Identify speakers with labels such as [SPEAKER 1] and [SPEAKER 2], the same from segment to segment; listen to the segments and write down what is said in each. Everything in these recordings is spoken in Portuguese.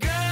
[SPEAKER 1] Girl,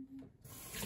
[SPEAKER 1] Música